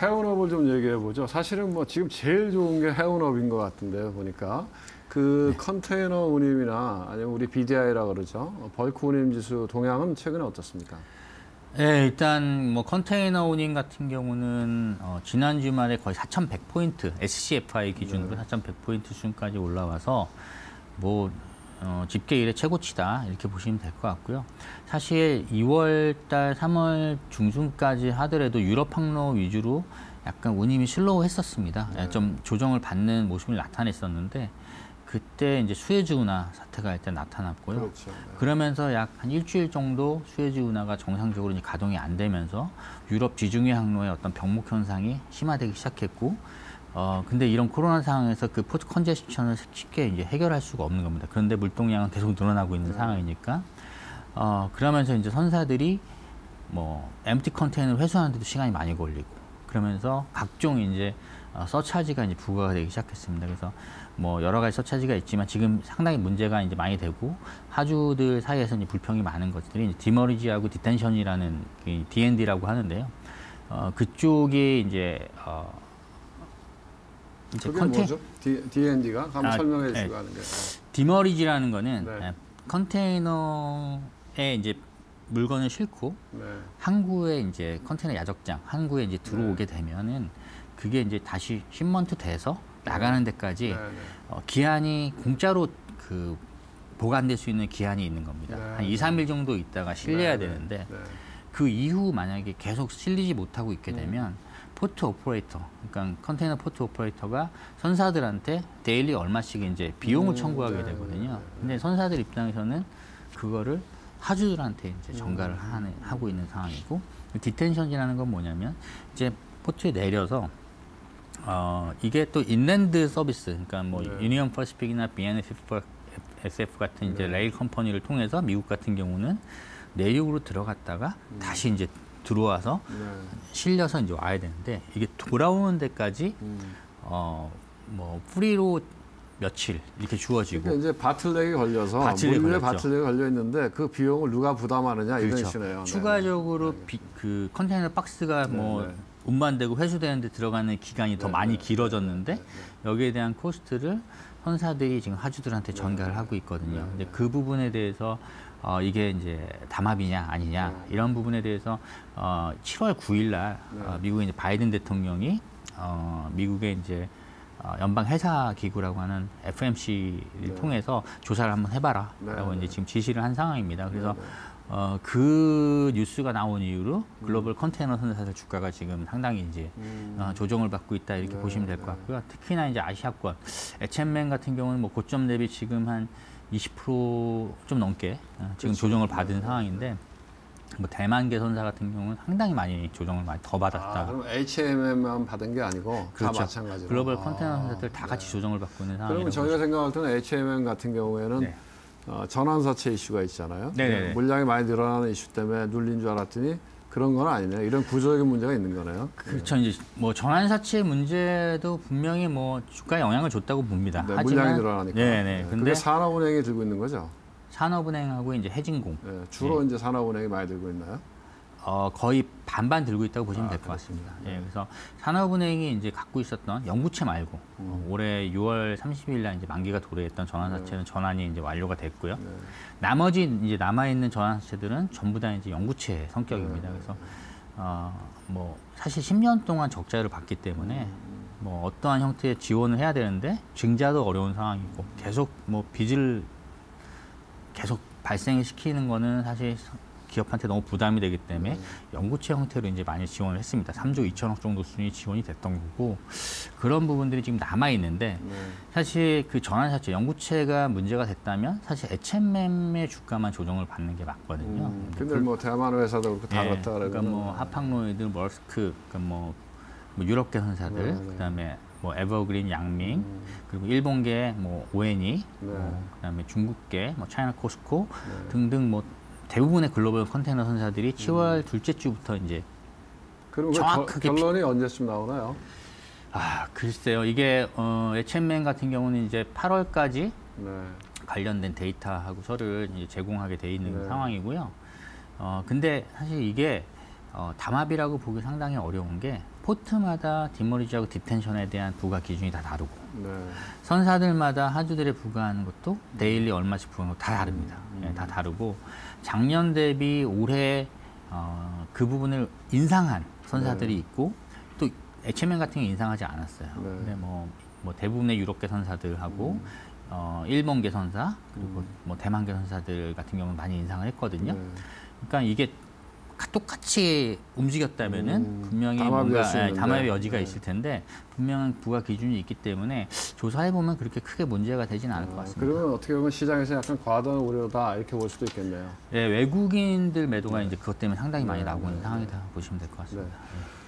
해운업을 좀 얘기해 보죠. 사실은 뭐 지금 제일 좋은 게 해운업인 것 같은데요, 보니까. 그 컨테이너 운임이나 아니면 우리 BDI라 그러죠. 벌크 운임 지수 동향은 최근에 어떻습니까? 네, 일단 뭐 컨테이너 운임 같은 경우는 어, 지난 주말에 거의 4,100포인트 SCFI 기준으로 4,100포인트 수준까지 올라와서 뭐 어, 집계 이래 최고치다 이렇게 보시면 될 것 같고요. 사실 2월달, 3월 중순까지 하더라도 유럽 항로 위주로 약간 운임이 슬로우했었습니다. 예, 좀 조정을 받는 모습을 나타냈었는데 그때 이제 수에즈 운하 사태가 일단 나타났고요. 그렇죠. 네. 그러면서 약 한 일주일 정도 수에즈 운하가 정상적으로 이제 가동이 안 되면서 유럽 지중해 항로의 어떤 병목 현상이 심화되기 시작했고 어 근데 이런 코로나 상황에서 그 포트 컨제스천을 쉽게 이제 해결할 수가 없는 겁니다. 그런데 물동량은 계속 늘어나고 있는 상황이니까 어 그러면서 이제 선사들이 뭐 empty 컨테이너를 회수하는데도 시간이 많이 걸리고 그러면서 각종 이제 어, surcharge가 이제 부과가 되기 시작했습니다. 그래서 뭐 여러 가지 surcharge가 있지만 지금 상당히 문제가 이제 많이 되고 하주들 사이에서 이제 불평이 많은 것들이 이제 demurrage하고 detention이라는 그 D&D라고 하는데요. 어, 그쪽이 이제 어, 이제? D, D&D가 한번 아, 설명해 네. 주시고 하는 게. demurrage라는 거는 네. 에, 컨테이너에 이제 물건을 싣고 네. 항구에 이제 컨테이너 야적장 항구에 이제 들어오게 되면은 그게 이제 다시 shipment 돼서 나가는 데까지 네, 네. 어, 기한이 공짜로 그 보관될 수 있는 기한이 있는 겁니다. 네. 한 2, 3일 정도 있다가 실려야 네, 네. 되는데 네. 그 이후 만약에 계속 실리지 못하고 있게 음. 되면 port operator, 그러니까 컨테이너 port operator가 선사들한테 daily 얼마씩 이제 비용을 음, 청구하게 네, 되거든요. 네, 네. 근데 선사들 입장에서는 그거를 하주들한테 이제 음. 전가를 하는, 하고 있는 상황이고 detention이라는 건 뭐냐면 이제 port에 내려서 어 이게 또 inland 서비스, 그러니까 뭐 네. Union Pacific이나 BNSF SF 같은 이제 네. rail company를 통해서 미국 같은 경우는 내륙으로 들어갔다가 다시 이제 들어와서 네. 실려서 이제 와야 되는데 이게 돌아오는 데까지 음. 어뭐 free로 며칠 이렇게 주어지고 그러니까 이제 bottleneck이 걸려서 물류에. bottleneck이 걸려 있는데 그 비용을 누가 부담하느냐 이런 그렇죠. 이슈네요. 네. 추가적으로 비- 그 컨테이너 박스가 네, 뭐 네. 운반되고 회수되는데 들어가는 기간이 더 네, 많이 네, 길어졌는데 여기에 대한 cost를 선사들이 지금 하주들한테 전가를 하고 있거든요. 네, 근데 네. 그 부분에 대해서 어, 이게 이제 담합이냐 아니냐 네. 이런 부분에 대해서 어, 7월 9일 날 네. 어, 미국의 이제 바이든 대통령이 어, 미국의 이제 어, 연방 회사 기구라고 하는 FMC를 네. 통해서 조사를 한번 해봐라라고 네, 이제 네. 지금 지시를 한 상황입니다. 그래서 네, 네. 어, 그 뉴스가 나온 이후로 글로벌 컨테이너 선사들 주가가 지금 상당히 이제 음. 어, 조정을 받고 있다 이렇게 네, 보시면 될것 네. 같고요. 특히나 이제 아시아권 H&M 같은 경우는 뭐 고점 대비 지금 한 20%좀 넘게 어, 지금 그렇죠. 조정을 네, 받은 네, 상황인데 뭐 대만계 선사 같은 경우는 상당히 많이 조정을 많이 더 받았다. 아, 그럼 H&M만 받은 게 아니고 그렇죠. 다 마찬가지로. 글로벌 아, 컨테이너 선사들 다 네. 같이 조정을 받고 있는 상황이라고 그러면 저희가 생각할 때는 H&M 같은 경우에는 네. 어, 전환사채 이슈가 있잖아요. 네네네. 물량이 많이 늘어나는 이슈 때문에 눌린 줄 알았더니 그런 건 아니네요. 이런 구조적인 문제가 있는 거네요. 그렇죠. 이제 뭐 전환 사채 문제도 분명히 뭐 주가에 영향을 줬다고 봅니다. 네, 하지만 물량이 늘어나니까. 네네. 그게 근데 산업은행이 들고 있는 거죠. 산업은행하고 이제 해진공 네, 주로 이제 산업은행이 많이 들고 있나요? 어, 거의 반반 들고 있다고 보시면 아, 될것 같습니다. 예, 그래서 산업은행이 이제 갖고 있었던 영구채 말고 음. 어, 올해 6월 30일 날 이제 만기가 도래했던 전환사채는 전환이 이제 완료가 됐고요. 네. 나머지 이제 남아 있는 전환사채들은 전부 다 이제 영구채 성격입니다. 네. 그래서 어, 뭐 사실 10년 동안 적자를 봤기 때문에 음, 뭐 어떠한 형태의 지원을 해야 되는데 증자도 어려운 상황이고 계속 뭐 빚을 계속 발생시키는 거는 사실 기업한테 너무 부담이 되기 때문에 음. 연구체 형태로 이제 많이 지원을 했습니다. 3조 2천억 정도 수준이 지원이 됐던 거고 그런 부분들이 지금 남아 있는데 네. 사실 그 전환사채 연구체가 문제가 됐다면 사실 H&M의 주가만 조정을 받는 게 맞거든요. 음, 근데 그- 뭐 대만 회사도 그렇고 다 예, 그렇다 그러니까 뭐 하팡로이드, 머스크, 그러니까 뭐, 뭐 유럽계 선사들, 네, 네. 그다음에 뭐 에버그린, 양밍, 음, 그리고 일본계 뭐 오엔이, 네. 뭐 그다음에 중국계 뭐 차이나 코스코 네. 등등 뭐 대부분의 글로벌 컨테이너 선사들이 10월 둘째 주부터 이제 그 정확하게 결, 론이 언제쯤 나오나요? 아 글쎄요 이게 어 H&M 같은 경우는 이제 8월까지 네. 관련된 데이터하고 서를 이제 제공하게 돼 있는 네. 상황이고요. 어 근데 사실 이게 어, 담합이라고 보기 상당히 어려운 게 포트마다 뒷머리지하고 딥텐션에 대한 부과 기준이 다 다르고 네. 선사들마다 하주들에 부과하는 것도 데일리 얼마씩 부과하는 것도 다 다릅니다. 예, 다 다르고 작년 대비 올해 어, 그 부분을 인상한 선사들이 네. 있고 또 HMN 같은 게 인상하지 않았어요. 네. 근데 뭐, 뭐 대부분의 유럽계 선사들하고 어, 일본계 선사 그리고 뭐 대만계 선사들 같은 경우는 많이 인상을 했거든요. 네. 그러니까 이게 가- 똑같이 움직였다면은 음, 분명히 뭔가. 담합의 여지가 네. 있을 텐데 분명한 부과 기준이 있기 때문에 조사해 보면 그렇게 크게 문제가 되지는 않을 것 아, 같습니다. 그러면 어떻게 보면 시장에서 약간 과도한 우려다 이렇게 볼 수도 있겠네요. 예, 외국인들 매도가 네. 이제 그것 때문에 상당히 많이 나오고 있는 상황이다 보시면 될것 네. 같습니다.